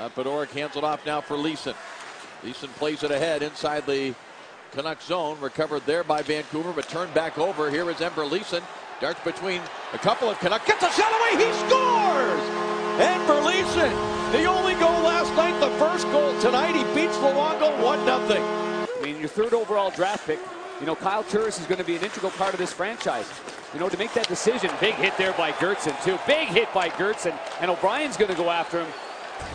Uh, Bedoric hands it off now for Lisin. Lisin plays it ahead inside the Canucks zone. Recovered there by Vancouver, but turned back over. Here is Enver Lisin. Darts between a couple of Canucks. Gets a shot away. He scores! Enver Lisin, the only goal last night, the first goal tonight. He beats Luongo 1 0. I mean, your third overall draft pick, you know, Kyle Turris is going to be an integral part of this franchise. You know, to make that decision, big hit there by Gertson, too. Big hit by Gertson, and O'Brien's going to go after him.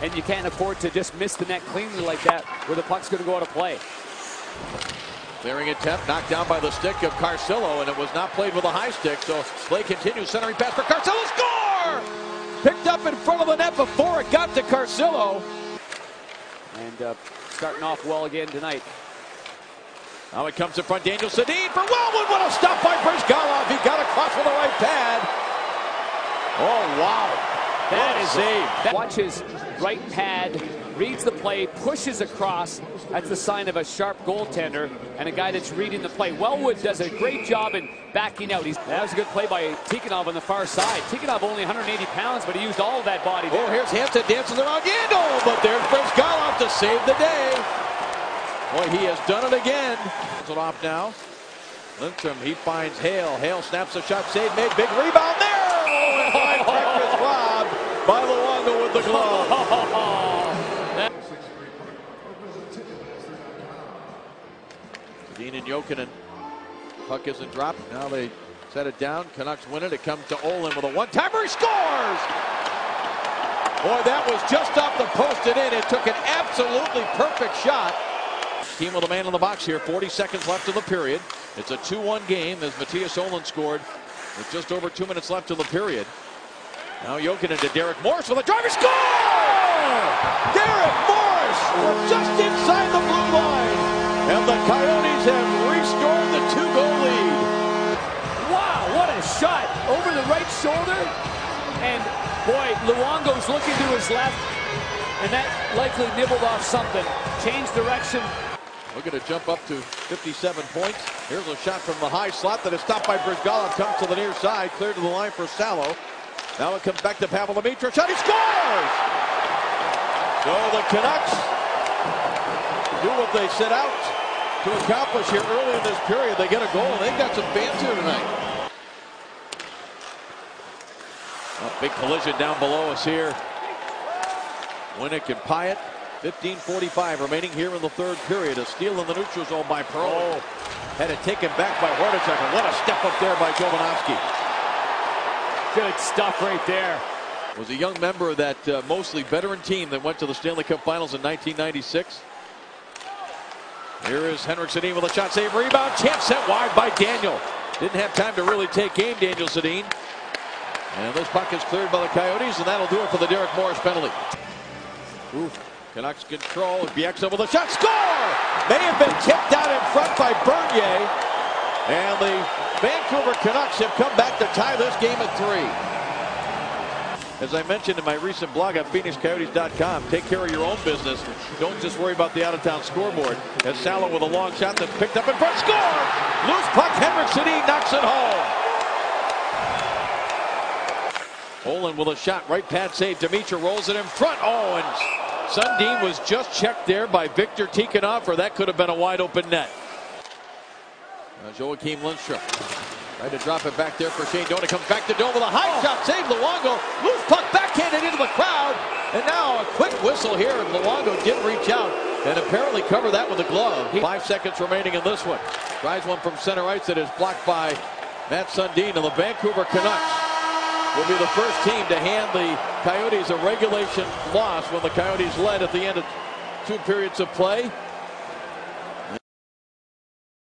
And you can't afford to just miss the net cleanly like that, where the puck's going to go out of play. Clearing attempt, knocked down by the stick of Carcillo, and it was not played with a high stick, so play continues. Centering pass for Carcillo, score! Picked up in front of the net before it got to Carcillo. And uh, starting off well again tonight. Now it comes in front, Daniel Sedin for Wellwood. What a stop by Bryzgalov. He got across with the right pad. Oh, wow. That is a watch his right pad, reads the play, pushes across. That's the sign of a sharp goaltender and a guy that's reading the play. Wellwood does a great job in backing out. He's, that was a good play by Tikhonov on the far side. Tikhonov only 180 pounds, but he used all of that body. There. Oh, here's Hansen dancing around Yandle, but there's Bryzgalov to save the day. Boy, he has done it again. It off now. Lindstrom, he finds Hale. Hale snaps the shot, save made, big rebound there. Oh, robbed by Luongo with the glove. Dean and Jokinen. Puck isn't dropped. Now they set it down. Canucks win it. It comes to Ohlund with a one-timer. He scores! Boy, that was just off the post and in. It took an absolutely perfect shot. Team with a man in the box here. 40 seconds left in the period. It's a 2-1 game as Mattias Ohlund scored with just over two minutes left in the period. Now Jokinen to Derek Morris with a driver score! Derek Morris just inside the blue line. And the Coyotes have restored the two-goal lead. Wow, what a shot over the right shoulder. And boy, Luongo's looking to his left. And that likely nibbled off something. Changed direction, Looking to jump up to 57 points. Here's a shot from the high slot that is stopped by Bryzgalov. Comes to the near side. Cleared to the line for Salo. Now it comes back to Pavel Demitra. Shot. He scores! So the Canucks do what they set out to accomplish here early in this period. They get a goal. They've got some fans here tonight. A big collision down below us here. Winnik and Pyatt 15.45 remaining here in the third period. A steal in the neutral zone by Pearl. Oh. Had it taken back by Hornacek. And what a step up there by Jovanovski. Good stuff right there. Was a young member of that uh, mostly veteran team that went to the Stanley Cup Finals in 1996. Here is Henrik Sedin with a shot save rebound. Chance set wide by Daniel. Didn't have time to really take aim, Daniel Sedin. And this puck is cleared by the Coyotes, and that'll do it for the Derek Morris penalty. Ooh. Canucks control. Bieksa with a shot. Score! May have been tipped out in front by Bernier. And the Vancouver Canucks have come back to tie this game at three. As I mentioned in my recent blog on PhoenixCoyotes.com, take care of your own business. Don't just worry about the out-of-town scoreboard. As Salo with a long shot that's picked up in front. Score! Loose puck. Henrik he knocks it home. Ohlund with a shot. Right pad save. Demitra rolls it in front. Oh, and Sundin was just checked there by Victor Tikhonov, or that could have been a wide open net. Uh, now Joakim Lindstrom. Tried to drop it back there for Shane Doan. It comes back to Doan with a high oh. shot. Save Luongo. Loose puck backhanded into the crowd. And now a quick whistle here. And Luongo did reach out and apparently cover that with a glove. Five seconds remaining in this one. Tries one from center ice that is blocked by Mats Sundin. And the Vancouver Canucks will be the first team to hand the Coyotes a regulation loss when the Coyotes led at the end of two periods of play.